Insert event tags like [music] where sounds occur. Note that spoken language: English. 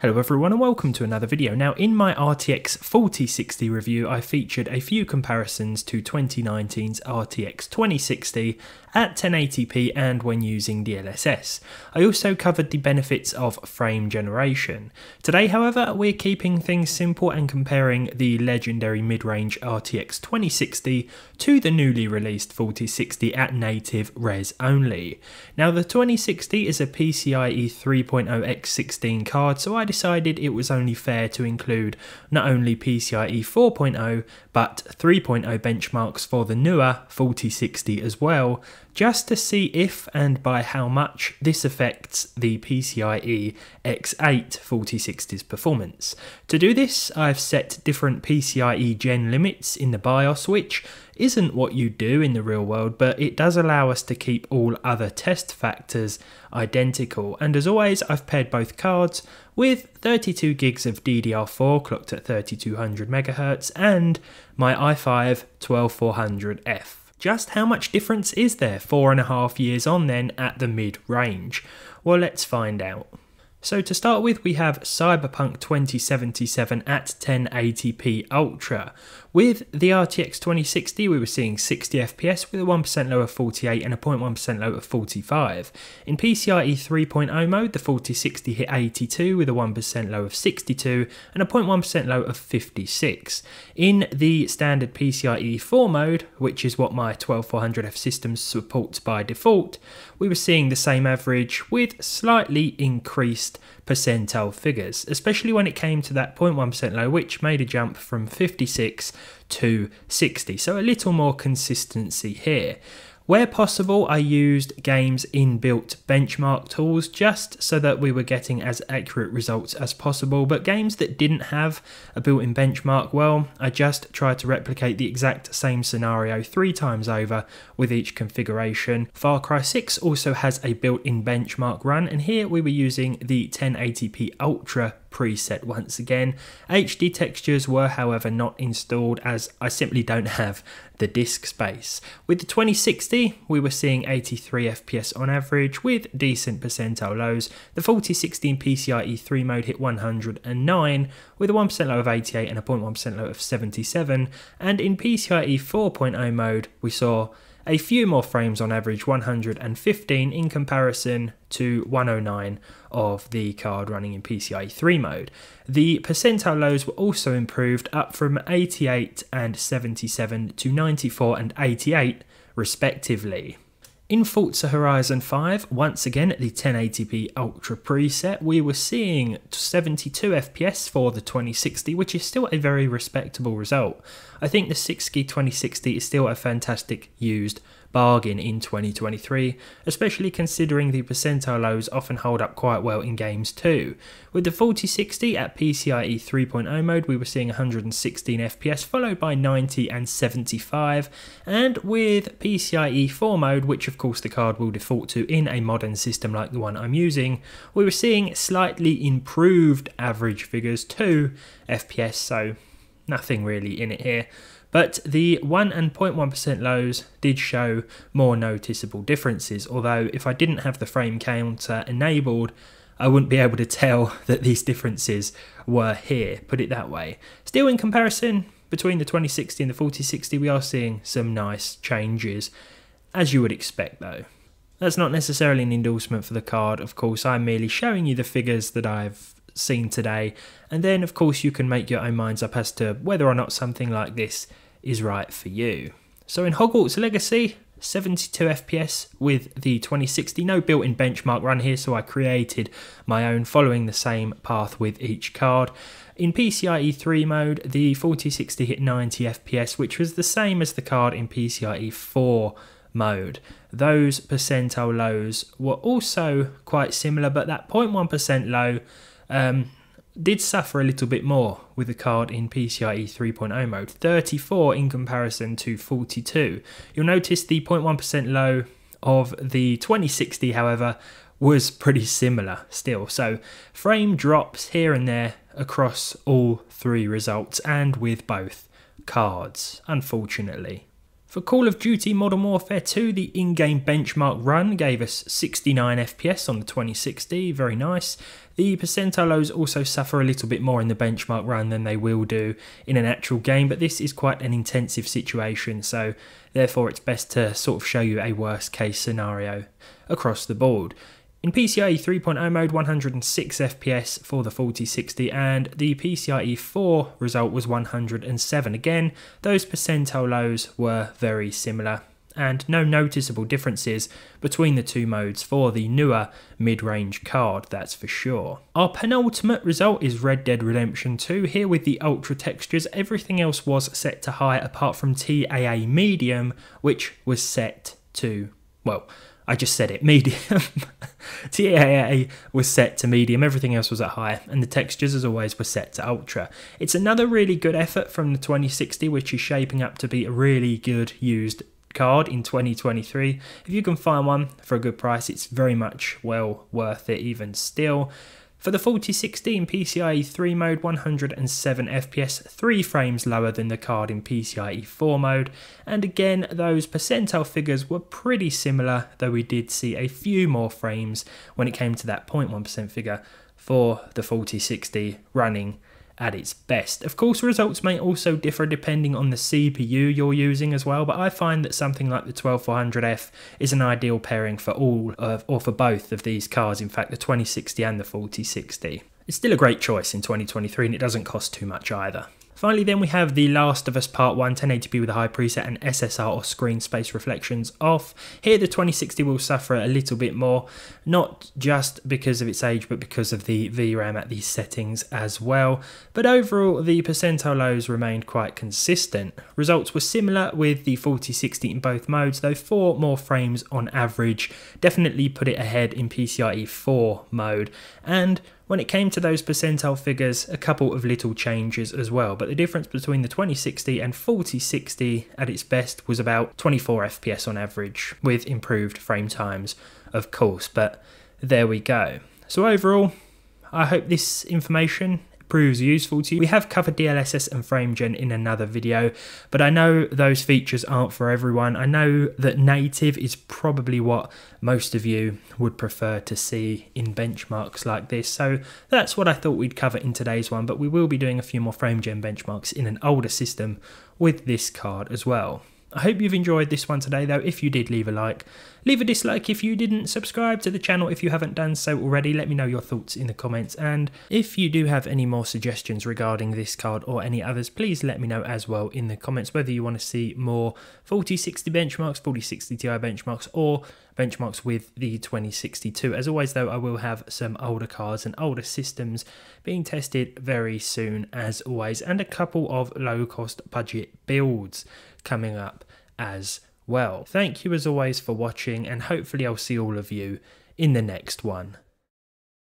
Hello everyone and welcome to another video. Now in my RTX 4060 review I featured a few comparisons to 2019's RTX 2060 at 1080p and when using DLSS. I also covered the benefits of frame generation. Today however we're keeping things simple and comparing the legendary mid-range RTX 2060 to the newly released 4060 at native res only. Now the 2060 is a PCIe 3.0x16 card so I decided it was only fair to include not only PCIe 4.0 but 3.0 benchmarks for the newer 4060 as well just to see if and by how much this affects the PCIe X8 4060's performance. To do this, I've set different PCIe gen limits in the BIOS, which isn't what you do in the real world, but it does allow us to keep all other test factors identical. And as always, I've paired both cards with 32 gigs of DDR4 clocked at 3200 MHz and my i5 12400F. Just how much difference is there four and a half years on then at the mid range? Well, let's find out. So to start with, we have Cyberpunk 2077 at 1080p Ultra. With the RTX 2060, we were seeing 60 FPS with a 1% low of 48 and a 0.1% low of 45. In PCIe 3.0 mode, the 4060 hit 82 with a 1% low of 62 and a 0.1% low of 56. In the standard PCIe 4 mode, which is what my 12400F system supports by default, we were seeing the same average with slightly increased percentile figures, especially when it came to that 0.1% low, which made a jump from 56 to 60. So a little more consistency here. Where possible, I used Game's inbuilt benchmark tools just so that we were getting as accurate results as possible, but games that didn't have a built-in benchmark, well, I just tried to replicate the exact same scenario three times over with each configuration. Far Cry 6 also has a built-in benchmark run, and here we were using the 1080p Ultra preset once again. HD textures were however not installed as I simply don't have the disk space. With the 2060 we were seeing 83 FPS on average with decent percentile lows. The 4060 PCIe 3 mode hit 109 with a 1% low of 88 and a 0.1% low of 77 and in PCIe 4.0 mode we saw a few more frames on average 115 in comparison to 109 of the card running in PCIe 3 mode. The percentile lows were also improved up from 88 and 77 to 94 and 88 respectively. In Forza Horizon 5, once again at the 1080p Ultra preset, we were seeing 72 FPS for the 2060, which is still a very respectable result. I think the 6GB 2060 is still a fantastic used bargain in 2023, especially considering the percentile lows often hold up quite well in games too. With the 4060 at PCIe 3.0 mode, we were seeing 116 FPS, followed by 90 and 75, and with PCIe 4 mode, which of course the card will default to in a modern system like the one I'm using, we were seeing slightly improved average figures to FPS, so nothing really in it here. But the 1 and 0.1% lows did show more noticeable differences, although if I didn't have the frame counter enabled, I wouldn't be able to tell [laughs] that these differences were here, put it that way. Still in comparison, between the 2060 and the 4060 we are seeing some nice changes, as you would expect though. That's not necessarily an endorsement for the card, of course, I'm merely showing you the figures that I've seen today. And then, of course, you can make your own minds up as to whether or not something like this is right for you. So in Hogwarts Legacy, 72 FPS with the 2060, no built-in benchmark run here, so I created my own following the same path with each card. In PCIe 3 mode, the 4060 hit 90 FPS, which was the same as the card in PCIe 4 mode. Those percentile lows were also quite similar, but that 0.1% low um, did suffer a little bit more with the card in PCIe 3.0 mode, 34 in comparison to 42. You'll notice the 0.1% low of the 2060, however, was pretty similar still. So frame drops here and there across all three results and with both cards, unfortunately. For Call of Duty Modern Warfare 2, the in-game benchmark run gave us 69 FPS on the 2060, very nice. The percentile lows also suffer a little bit more in the benchmark run than they will do in an actual game, but this is quite an intensive situation, so therefore it's best to sort of show you a worst case scenario across the board. In PCIe 3.0 mode, 106 FPS for the 4060, and the PCIe 4 result was 107. Again, those percentile lows were very similar, and no noticeable differences between the two modes for the newer mid-range card, that's for sure. Our penultimate result is Red Dead Redemption 2. Here with the ultra textures, everything else was set to high apart from TAA medium, which was set to, well, I just said it, [laughs] medium. TAA was set to medium, everything else was at high, and the textures, as always, were set to ultra. It's another really good effort from the 2060, which is shaping up to be a really good used card in 2023. If you can find one for a good price, it's very much well worth it, even still. For the 4060 in PCIe 3 mode, 107 FPS, 3 frames lower than the card in PCIe 4 mode, and again those percentile figures were pretty similar, though we did see a few more frames when it came to that 0.1% figure for the 4060 running at its best. Of course, results may also differ depending on the CPU you're using as well, but I find that something like the 12400F is an ideal pairing for all of, or for both of these cars, in fact, the 2060 and the 4060. It's still a great choice in 2023 and it doesn't cost too much either. Finally then we have The Last of Us Part 1 1080p with a high preset and SSR or screen space reflections off. Here the 2060 will suffer a little bit more, not just because of its age but because of the VRAM at these settings as well. But overall the percentile lows remained quite consistent. Results were similar with the 4060 in both modes though 4 more frames on average definitely put it ahead in PCIe 4 mode and when it came to those percentile figures, a couple of little changes as well, but the difference between the 2060 and 4060 at its best was about 24 FPS on average, with improved frame times, of course, but there we go. So overall, I hope this information proves useful to you. We have covered DLSS and FrameGen in another video, but I know those features aren't for everyone. I know that native is probably what most of you would prefer to see in benchmarks like this, so that's what I thought we'd cover in today's one, but we will be doing a few more FrameGen benchmarks in an older system with this card as well. I hope you've enjoyed this one today though. If you did, leave a like. Leave a dislike if you didn't. Subscribe to the channel if you haven't done so already. Let me know your thoughts in the comments. And if you do have any more suggestions regarding this card or any others, please let me know as well in the comments whether you want to see more 4060 benchmarks, 4060 Ti benchmarks, or benchmarks with the 2062. As always though, I will have some older cards and older systems being tested very soon as always, and a couple of low cost budget builds coming up as well. Thank you as always for watching, and hopefully, I'll see all of you in the next one.